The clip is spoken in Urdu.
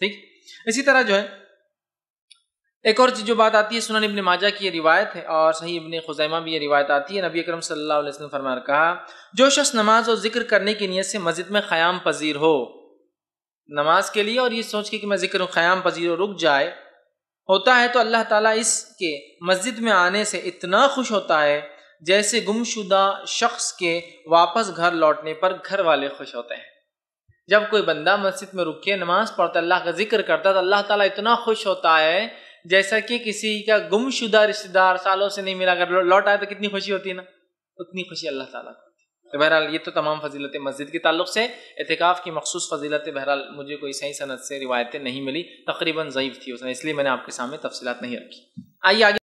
ٹھیک؟ اسی طرح جو ہے، ایک اور جو بات آتی ہے، سنن ابن ماجہ کی یہ روایت ہے، اور صحیح ابن خزیمہ بھی یہ روایت آتی ہے۔ نبی اکرم صلی اللہ علیہ وسلم فرما کہا، جو شخص نماز اور ذکر کرنے کی نیت سے مسجد میں قیام پذیر ہو، نماز کے لیے اور یہ سوچ کے کہ میں ذکر قیام پذیر ہو، رک جائے، ہوتا ہے تو اللہ تعالیٰ اس کے مسجد میں آنے سے اتنا خوش ہوتا ہے جیسے گم شدہ شخص کے واپس گھر لوٹنے پر گھر والے خوش ہوتے ہیں۔ جب کوئی بندہ مسجد میں رک کے نماز پڑھتا، اللہ کا ذکر کرتا، تو اللہ تعالیٰ اتنا خوش ہوتا ہے، جیسا کہ کسی کا گم شدہ رشتے دار سالوں سے نہیں ملا، اگر لوٹ آئے تو کتنی خوشی ہوتی ہے نا؟ اتنی خوشی اللہ تعالیٰ کو تو بہرحال یہ تو تمام فضیلت مسجد کے تعلق سے، اعتکاف کی مخصوص فضیلت بہرحال مجھے کوئی صحیح صنعت سے روایتیں نہیں ملی، تقریباً ضعیف تھی اس نے اس لیے میں نے آپ کے سامنے تفصیلات نہیں رکھی۔ آئیے آگے۔